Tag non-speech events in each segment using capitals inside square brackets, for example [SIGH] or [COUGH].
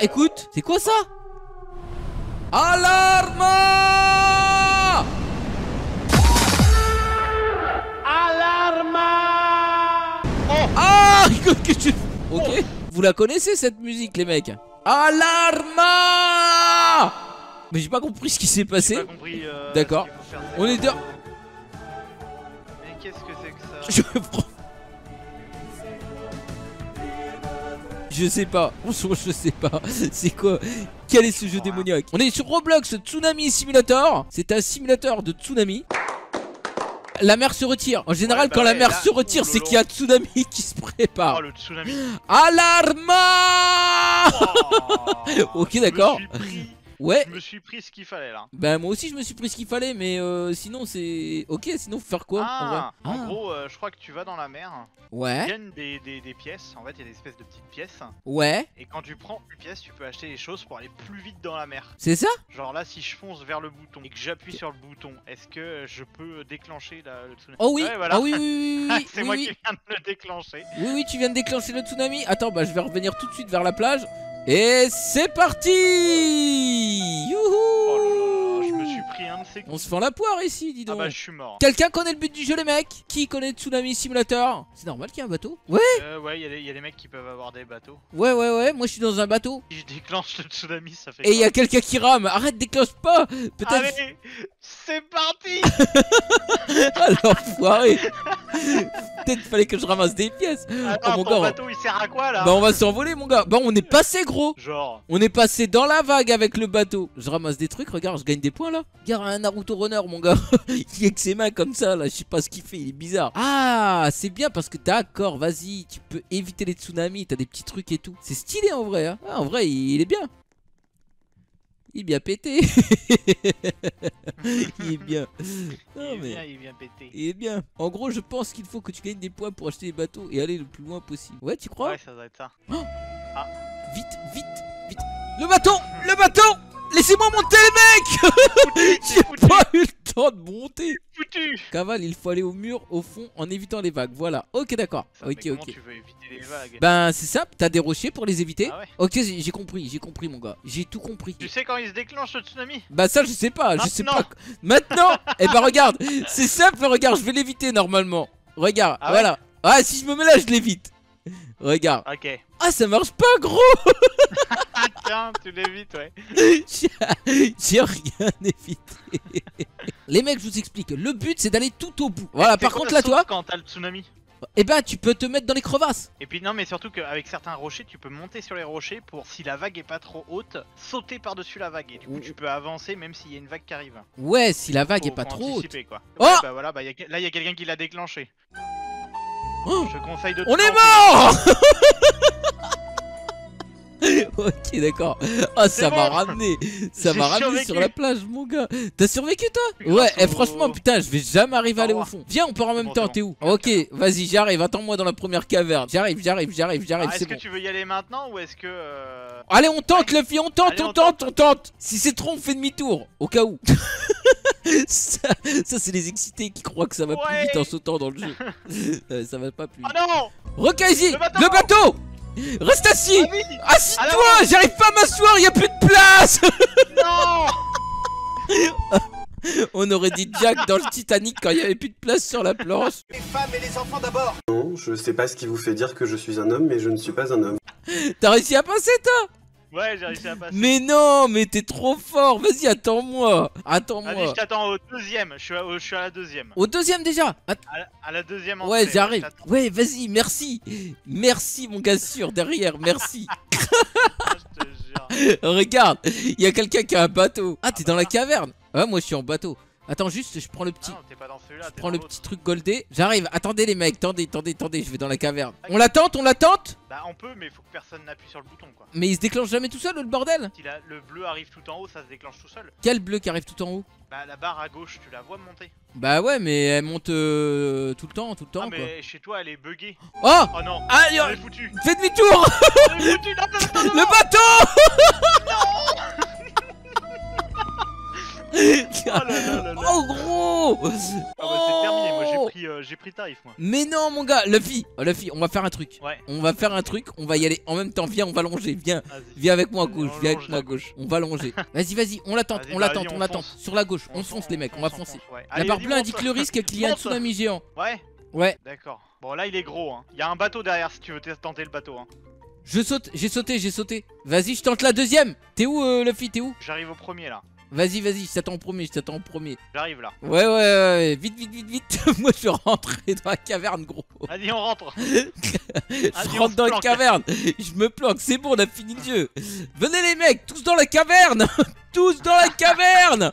écoute, c'est quoi ça? Alarme Ah que tu... Ok. Vous la connaissez cette musique les mecs? Alarma! Mais j'ai pas compris ce qui s'est passé. euh, D'accord. On est dans... Mais qu'est-ce que c'est que ça? [LAUGHS] Je sais pas, [LAUGHS] je sais pas. C'est quoi? Quel est ce jeu démoniaque? On est sur Roblox Tsunami Simulator. C'est un simulateur de tsunami. La mer se retire. En général Ouais, bah quand la mer là- se retire c'est qu'il y a tsunami [LAUGHS] qui se prépare. Oh le tsunami. Alarma! Oh, [LAUGHS] Ok, d'accord. Ouais Je me suis pris ce qu'il fallait là. Bah moi aussi je me suis pris ce qu'il fallait mais euh, sinon c'est... Ok sinon faut faire quoi en ah, vrai en Ah. gros, euh, je crois que tu vas dans la mer. Ouais a une des, des, des pièces. En fait, il y a des espèces de petites pièces. Ouais Et quand tu prends une pièce, tu peux acheter des choses pour aller plus vite dans la mer. C'est ça Genre là, si je fonce vers le bouton et que j'appuie sur le bouton, est-ce que je peux déclencher la, le tsunami? Oh oui Ouais, voilà. Ah oui oui oui oui, oui, [LAUGHS] C'est oui, moi qui viens de le déclencher. Oui, oui, tu viens de déclencher le tsunami. Attends, bah je vais revenir tout de suite vers la plage. Et c'est parti On se fend la poire ici, dis Ah donc. bah, je suis mort. Quelqu'un connaît le but du jeu, les mecs Qui connaît Tsunami Simulator C'est normal qu'il y ait un bateau Ouais, Euh, ouais, il y, a des- il y a des mecs qui peuvent avoir des bateaux. ouais, ouais, ouais. Moi, je suis dans un bateau. Si je déclenche le tsunami, ça fait Et il y a quelqu'un qui rame. Arrête, déclenche pas Peut-être. Allez, c'est parti [LAUGHS] Ah, l'enfoiré Peut-être fallait que je ramasse des pièces. Alors, mon ton gars. bateau, il sert à quoi là Bah, on va s'envoler, mon gars. Bah, on est passé, gros. Genre, On est passé dans la vague avec le bateau. Je ramasse des trucs, regarde, je gagne des points là. Regarde un Naruto Runner, mon gars. [LAUGHS] il est que ses mains comme ça là, je sais pas ce qu'il fait, il est bizarre. Ah, c'est bien parce que d'accord, vas-y, tu peux éviter les tsunamis, t'as des petits trucs et tout. C'est stylé en vrai, hein. Ah, en vrai, il, est bien. Il est bien pété. [LAUGHS] il est bien. Non, il mais- il vient péter. Il est bien. En gros, je pense qu'il faut que tu gagnes des points pour acheter des bateaux et aller le plus loin possible. Ouais, tu crois? Ouais, ça doit être ça. Vite, vite, vite. Le bateau Le bateau Laissez-moi monter les mecs [LAUGHS] C'est J'ai foutu, pas eu le temps de monter foutu Cavale, il faut aller au mur, au fond, en évitant les vagues. Voilà, ok d'accord. Ok, ok. tu veux éviter les vagues? Ben c'est simple, t'as des rochers pour les éviter. Ah ouais Ok, j'ai compris, j'ai compris mon gars. J'ai tout compris. Tu sais quand il se déclenche le tsunami? Bah ça je sais pas, je sais pas. Maintenant Eh ben regarde, c'est simple, regarde, je vais l'éviter normalement. Regarde, Ah ouais voilà. Ah si je me mets là, je l'évite. Regarde. Ok. Ah ça marche pas gros [LAUGHS] tiens, tu l'évites, ouais. J'ai rien évité. Les mecs, je vous explique. Le but, c'est d'aller tout au bout. Voilà, par contre, là, toi, Quand t'as le tsunami. eh ben, tu peux te mettre dans les crevasses. Et puis non, mais surtout qu'avec certains rochers, tu peux monter sur les rochers pour, si la vague est pas trop haute, sauter par-dessus la vague. Et du coup, Ouh. tu peux avancer même s'il y a une vague qui arrive. Ouais, si la vague Faut- est pas trop haute. quoi. Oh Ouais, bah voilà, bah, y a- là, il y a quelqu'un qui l'a déclenché. Oh Je conseille de On te est lancer. mort [LAUGHS] Ok, d'accord. Ah, ça bon. m'a ramené. Ça m'a ramené survécu. sur la plage, mon gars. T'as survécu, toi Ouais, et au- franchement, putain, je vais jamais arriver à aller au fond. Viens, on part en même Bon, temps. T'es bon. où Ok, vas-y, j'arrive. Attends-moi dans la première caverne. J'arrive, j'arrive, j'arrive, j'arrive. Ah, Est-ce que tu veux y aller maintenant ou est-ce que. euh, Allez, on tente, les filles, on tente, Allez, on on tente, on tente. Si c'est trop, on fait demi-tour, au cas où. [LAUGHS] ça, ça, c'est les excités qui croient que ça va plus vite en sautant dans le jeu. [LAUGHS] Euh, ça va pas plus Oh vite. non Recaille Le bateau le bateau Reste assis. Ah oui. Assis-toi. J'arrive pas à m'asseoir, y a plus de place. Non. [LAUGHS] On aurait dit Jack dans le Titanic quand il y avait plus de place sur la planche. Les femmes et les enfants d'abord. Non, je sais pas ce qui vous fait dire que je suis un homme, mais je ne suis pas un homme. T'as réussi à passer, toi? Ouais, j'ai réussi à passer. Mais non, mais t'es trop fort Vas-y, attends-moi Attends-moi je t'attends au deuxième. Je suis à, au- je suis à la deuxième. Au deuxième déjà À la, à la deuxième entrée, Ouais, j'arrive. Ouais, vas-y, merci. Merci, mon gars sûr, derrière, merci. [LAUGHS] je te jure. Regarde, il y a quelqu'un qui a un bateau. Ah, t'es dans la caverne Ah, moi, je suis en bateau. Attends, juste, je prends le petit. Ah non, t'es pas dans celui-là, Je prends dans le petit truc goldé. J'arrive. Attendez, les mecs. Attendez, attendez, attendez. Je vais dans la caverne. On l'attente, on l'attente? Bah, on peut, mais faut que personne n'appuie sur le bouton, quoi. Mais il se déclenche jamais tout seul, le bordel? Si la- le bleu arrive tout en haut, ça se déclenche tout seul. Quel bleu qui arrive tout en haut? Bah, la barre à gauche, tu la vois monter. Bah ouais, mais elle monte euh, tout le temps, tout le temps, ah, quoi. mais chez toi, elle est buggée. Oh Oh non, est foutu. fais demi-tour [LAUGHS] Le bateau Oh là là là là. Oh gros Ah bah c'est terminé, moi j'ai pris, euh, j'ai pris tarif, moi. Mais non, mon gars, Luffy, oh, Luffy, on va faire un truc. Ouais, On va faire un truc, on va y aller en même temps. Viens, on va longer. Viens, viens avec moi à gauche. on Viens avec moi à gauche. On va longer. [LAUGHS] Vas-y, vas-y, on l'attente, Vas-y, on bah, l'attente, on l'attente. Sur la gauche, on On fonce les mecs, on on va fonce, foncer. ouais. La barre bleue indique le risque qu'il y a un tsunami géant. Ouais, Ouais, d'accord. Bon, là, il est gros, hein. Il y a un bateau derrière si tu veux tenter le bateau, hein. je saute, j'ai sauté, j'ai sauté. Vas-y, je tente la deuxième. T'es où, euh, Luffy? T'es où? J'arrive au premier, là. Vas-y, vas-y, je t'attends en premier, je t'attends en premier. J'arrive, là. Ouais, ouais, ouais, ouais, vite, vite, vite, vite. [LAUGHS] Moi, je vais rentrer dans la caverne, gros. Vas-y, on rentre. [LAUGHS] Je rentre dans la caverne. Je me planque, c'est bon, on a fini le jeu. Venez, les mecs, tous dans la caverne. [LAUGHS] tous dans la caverne.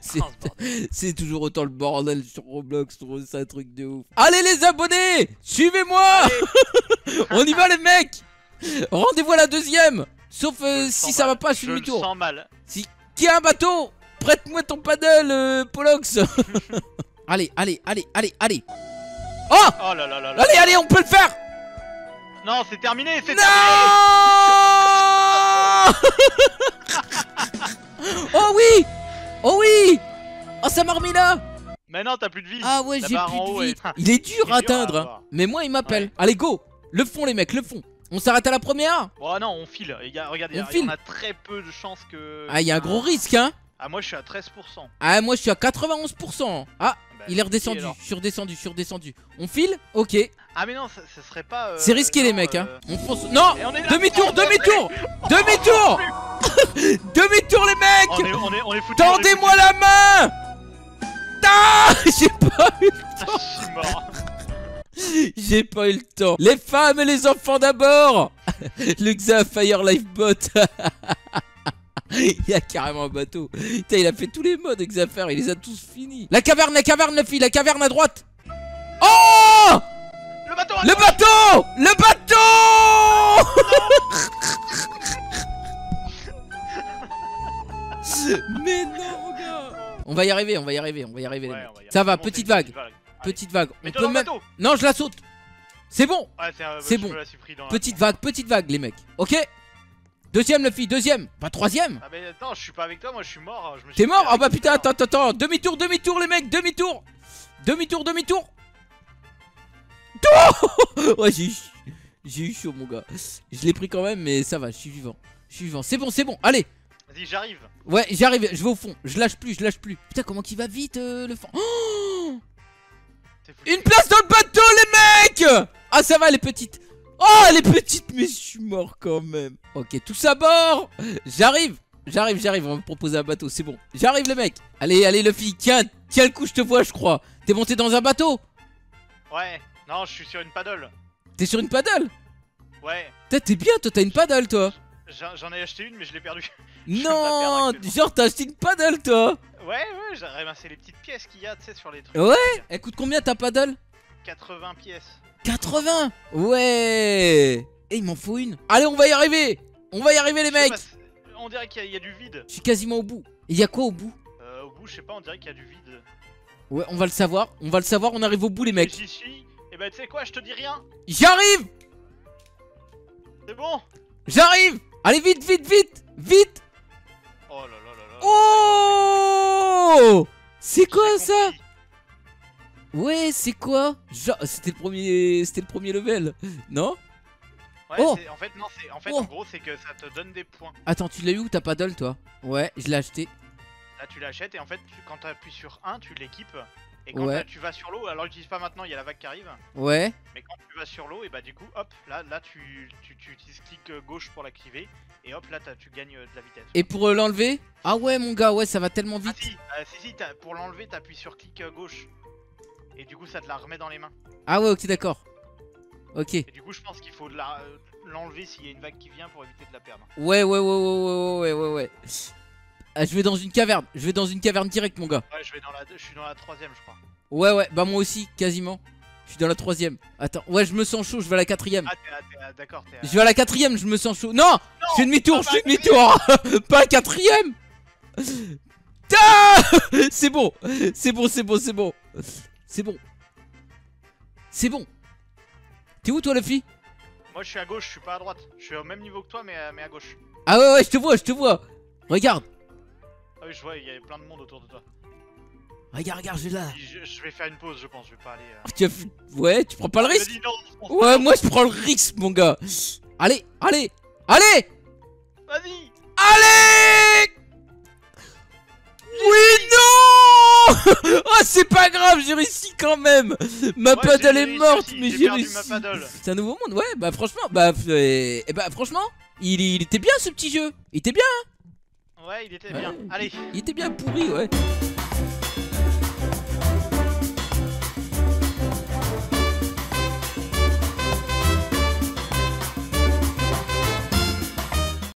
C'est- Oh. C'est toujours autant le bordel sur Roblox, c'est un truc de ouf. Allez les abonnés, suivez-moi On y va les mecs [LAUGHS] Rendez-vous à la deuxième Sauf euh, si ça va pas, je le demi-tour. sens mal. Qui a un bateau? Prête-moi ton paddle, euh, Polox [LAUGHS] Allez, allez, allez, allez, allez Oh Oh là là là là. Allez, allez, on peut le faire Non, c'est terminé, c'est terminé. [LAUGHS] Oh oui Oh oui Oh ça m'a remis là Mais non, t'as plus de vie. Ah ouais, j'ai plus de vie. est- Il est dur Il est à dur à atteindre. hein. Mais moi, il m'appelle. Ouais. Allez, go Le fond, les mecs, le fond. On s'arrête à la première Oh non, on file. Il y a, regarde, il y a- On file. on a très peu de chances que. Ah, il y a un gros risque, hein Ah, moi je suis à 13%. Ah, moi, je suis à 91%. Ah, Bah, il est redescendu. alors. Je suis redescendu, je suis redescendu. On file Ok. Ah, mais non, ça, ça serait pas. euh, C'est risqué, les mecs, hein. euh, On fonce. Non. Demi-tour, demi-tour [LAUGHS] Demi-tour [LAUGHS] Demi-tour, les mecs On est, on est, on est foutus. Tendez-moi la main Ah [LAUGHS] J'ai pas eu Je suis mort. J'ai pas eu le temps. Les femmes et les enfants d'abord [LAUGHS] Le Xa Fire Lifebot [LAUGHS] Il y a carrément un bateau. Putain, il a fait tous les modes Xafer, il les a tous finis. La caverne, la caverne, la fille, la caverne à droite. Oh Le bateau Le bateau Le bateau [LAUGHS] Mais non, mon gars On va y arriver, on va y arriver, on va y arriver. les Ouais, mecs. on va y Ça va, petite vague. Petite vague. On peut même. Non, je la saute. C'est bon. Ouais, c'est bon. Petite vague, petite vague, les mecs. Ok Deuxième, le fille, deuxième. Pas troisième. Ah, mais attends, je suis pas avec toi, moi je suis mort. T'es mort Ah bah putain, attends, attends, attends. Demi-tour, demi-tour, les mecs, demi-tour. Demi-tour, demi-tour. Oh [LAUGHS] ouais, j'ai eu, j'ai eu chaud, mon gars. Je l'ai pris quand même, mais ça va, je suis vivant. Je suis vivant. C'est bon, c'est bon. Allez. Vas-y, j'arrive. Ouais, j'arrive, je vais au fond. Je lâche plus, je lâche plus. Putain, comment qu'il va vite, euh, le fond. Oh. Une place dans le bateau, les mecs Ah, ça va, les petites. Oh, les petites, mais je suis mort quand même. Ok, tous à bord. J'arrive. J'arrive, j'arrive. On va me proposer un bateau, c'est bon. J'arrive, les mecs. Allez, allez, Luffy. Tiens, tiens le coup, je te vois, je crois. T'es monté dans un bateau Ouais, non, je suis sur une paddle. T'es sur une paddle Ouais, Putain, T'es bien, toi, t'as une paddle, toi. j'en ai acheté une, mais je l'ai perdue. [LAUGHS] Non, genre, t'as acheté une paddle, toi. Ouais, ouais, j'ai ramassé les petites pièces qu'il y a, tu sais, sur les trucs. Ouais Elle coûte combien ta paddle? 80 pièces. 80 Ouais Et il m'en faut une. Allez, on va y arriver On va y arriver, les mecs pas, on dirait qu'il y, a- il y a du vide. Je suis quasiment au bout. Il y a quoi au bout? Euh, au bout, je sais pas, on dirait qu'il y a du vide. Ouais, on va le savoir. On va le savoir. On arrive au bout, les mecs. J'y suis. Et bah, tu sais quoi, je te dis rien. J'arrive C'est bon. J'arrive Allez, vite, vite, vite Vite Oh C'est quoi ça. Ouais, c'est quoi Genre, c'était le premier, c'était le premier level, non Ouais, Oh. en fait, non, c'est en fait, Oh. en gros, c'est que ça te donne des points. Attends, tu l'as eu ou t'as paddle, toi? Ouais, je l'ai acheté. Là, tu l'achètes et en fait, tu, quand tu appuies sur 1, tu l'équipes. Et quand Ouais. là, tu vas sur l'eau, alors l'utilise pas maintenant, il y a la vague qui arrive. Ouais. Mais quand tu vas sur l'eau, et bah du coup, hop, là, là tu, tu, tu utilises clic euh, gauche pour l'activer. Et hop, là, tu gagnes euh, de la vitesse. Et pour euh, l'enlever? Ah ouais, mon gars, ouais, ça va tellement Ah vite. si, euh, si, si, t'as- pour l'enlever, t'appuies sur clic gauche. Et du coup, ça te la remet dans les mains. Ah ouais, ok, d'accord. Ok. Et du coup, je pense qu'il faut l'enlever s'il y a une vague qui vient pour éviter de la perdre. Ouais, ouais, ouais, ouais, ouais, ouais, ouais, ouais. Ah, je vais dans une caverne. Je vais dans une caverne direct, mon gars. Ouais, je vais dans la, je suis dans la troisième, je crois. Ouais, ouais, bah moi aussi, quasiment. Je suis dans la troisième. Attends, ouais, je me sens chaud, je vais à la quatrième. Ah, d'accord, t'es. à- Je vais à la quatrième, je me sens chaud. Non, Je fais demi-tour, je fais la demi-tour [LAUGHS] Pas à quatrième Ah [LAUGHS] C'est bon C'est bon, c'est bon, c'est bon C'est bon C'est bon T'es où toi la fille? Moi, je suis à gauche, je suis pas à droite. Je suis au même niveau que toi, mais, à- mais à gauche. Ah ouais ouais je te vois, je te vois Regarde Ah oui, je vois, il y a plein de monde autour de toi. Regarde, regarde, je vais là. Je, je vais faire une pause, je pense. Je vais pas aller. euh. Tu fait- Ouais, tu prends pas le risque non, Ouais, moi je prends le risque, mon gars. Allez, allez, allez, Vas-y allez Oui, non Oh, [LAUGHS] c'est pas grave, j'ai réussi quand même Ma Ouais, paddle j'ai est morte, aussi, mais j'ai j'ai réussi. C'est un nouveau monde, ouais, bah franchement, bah, euh, eh bah franchement, il, il était bien ce petit jeu. Il était bien, Ouais, il était Ouais. bien. Allez il était bien pourri, ouais.